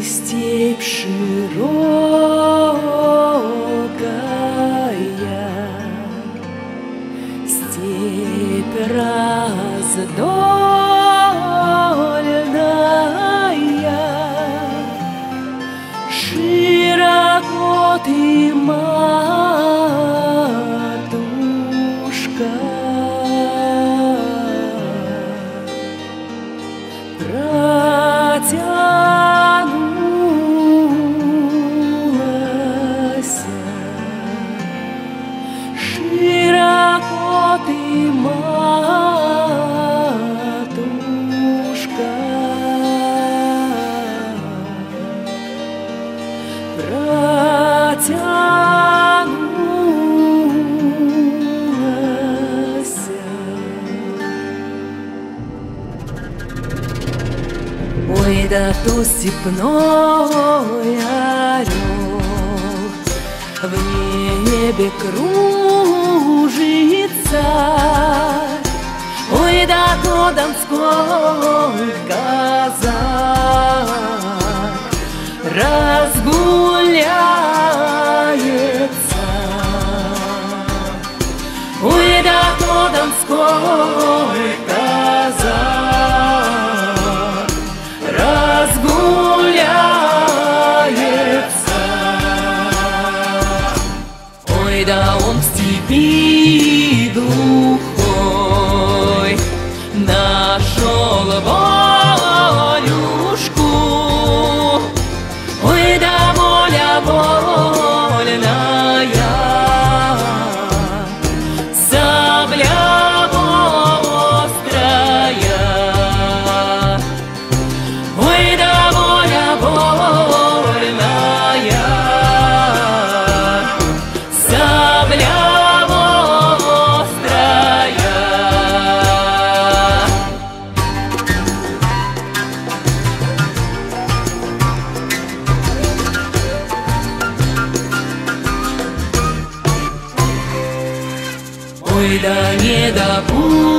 степь широкая, степь раздольная, широко ты, матушка, Ой, да то степной орел В небе кружится. Ой, да то донской казак Разгуляется казак разгуляется. Ой, да он в степи Ой, да не допустит он